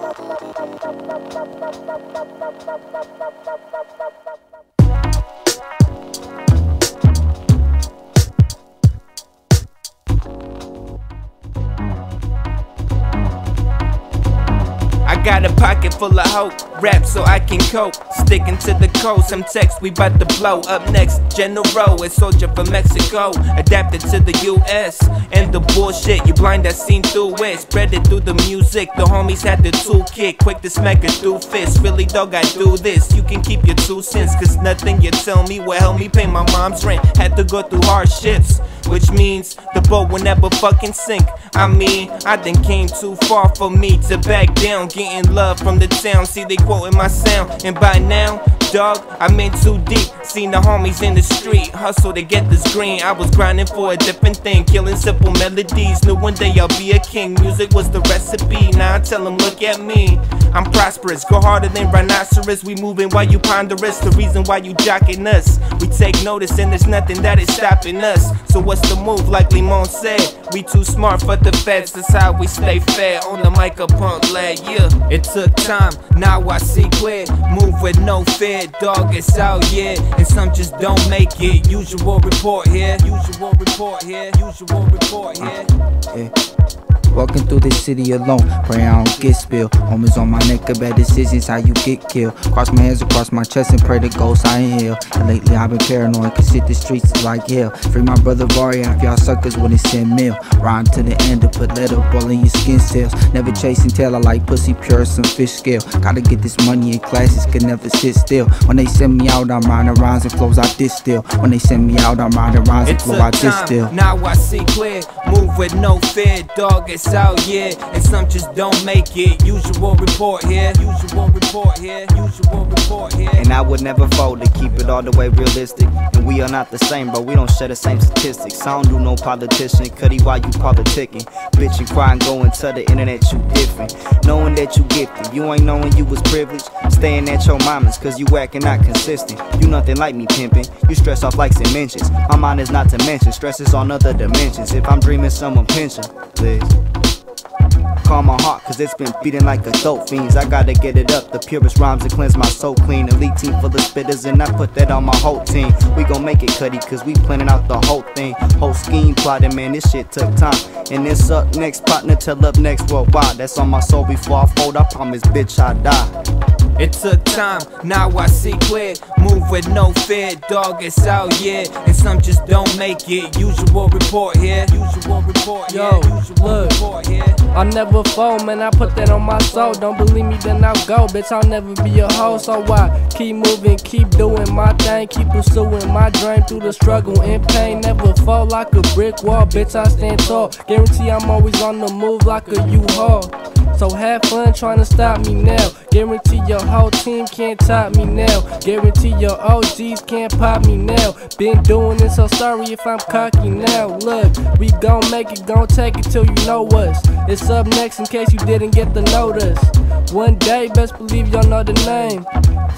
thank you. Got a pocket full of hope, rap so I can cope. Sticking to the code, some text we bout to blow. Up next, General, a soldier from Mexico. Adapted to the US and the bullshit. You blind, I seen through it. Spread it through the music. The homies had the toolkit, quick to smack it through fists. Really, dog, I do this. You can keep your two cents, cause nothing you tell me will help me pay my mom's rent. Had to go through hardships, which means the boat will never fucking sink. I mean, I done came too far for me to back down. Getting love from the town, see they quoting my sound. And by now, dog, I'm in too deep. Seen the homies in the street hustle to get this green. I was grinding for a different thing, killing simple melodies. Knew one day I'll be a king. Music was the recipe. Now I tell them, look at me. I'm prosperous, go harder than rhinoceros. We moving while you ponderous. The reason why you jocking us. We take notice and there's nothing that is stopping us. So what's the move? Like Limon said, we too smart for the feds. That's how we stay fair on the mic of punk lad. Yeah, it took time. Now I see clear. Move with no fear, dog. It's out, yeah. And some just don't make it. Usual report here. Usual report here. Usual report here. Yeah. Walking through the city alone, pray I don't get spilled. Homies on my neck of bad decisions, how you get killed. Cross my hands across my chest and pray the ghosts I inhale. And lately I've been paranoid, cause hit the streets like hell. Free my brother Vari, half y'all suckers when it's 10 mil. Rhyme to the end to put lead up all in your skin cells. Never chasing tail, I like pussy pure, some fish scale. Gotta get this money in classes, could never sit still. When they send me out, I'm rhyming rhymes and flows I distill. When they send me out, I'm rhyming rhymes and flows flow I distill. now I see clear. Move with no fear, dog. It's out, yeah. And some just don't make it. Usual report here. Usual report here. Usual report here. And I would never fold to keep it all the way realistic. And we are not the same, bro. We don't share the same statistics. I don't do no politician. Cuddy, why you politicking? Bitch, you crying, going to the internet, you different. Knowing that you gifted, you ain't knowing you was privileged. Staying at your mama's, cause you acting not consistent. You nothing like me pimping. You stress off likes and mentions. My mind is not to mention, stress is on other dimensions. If I'm dreaming someone pension, please. Calm my heart, cause it's been beating like a fiends. I gotta get it up, the purest rhymes to cleanse my soul clean. Elite team full of spitters, and I put that on my whole team. We gon' make it, Cuddy, cause we planning out the whole thing. Whole scheme plotting, man, this shit took time. And it's up next, partner, till up next worldwide. That's on my soul before I fold, I promise, bitch, I die. It took time, now I see clear. Move with no fear, dog. It's out, yeah. And some just don't make it. Usual report here. Usual report. Yo, Usual look. report here. I never fall, man. I put that on my soul. Don't believe me, then I'll go. Bitch, I'll never be a hoe. So why? Keep moving, keep doing my thing. Keep pursuing my dream through the struggle and pain. Never fall like a brick wall. Bitch, I stand tall. Guarantee I'm always on the move like a U-Haul. So have fun trying to stop me now. Guarantee your whole team can't top me now. Guarantee your OGs can't pop me now. Been doing it, so sorry if I'm cocky now. Look, we gon' make it, gon' take it till you know us. It's up next in case you didn't get the notice. One day, best believe y'all know the name.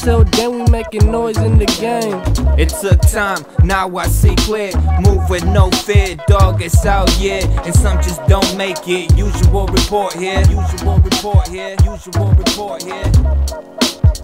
Till then, we making noise in the game. It took time, now I see clear. Move with no fear, dog. It's out, yeah. And some just don't make it. Usual report here. Usual report here. Usual report here.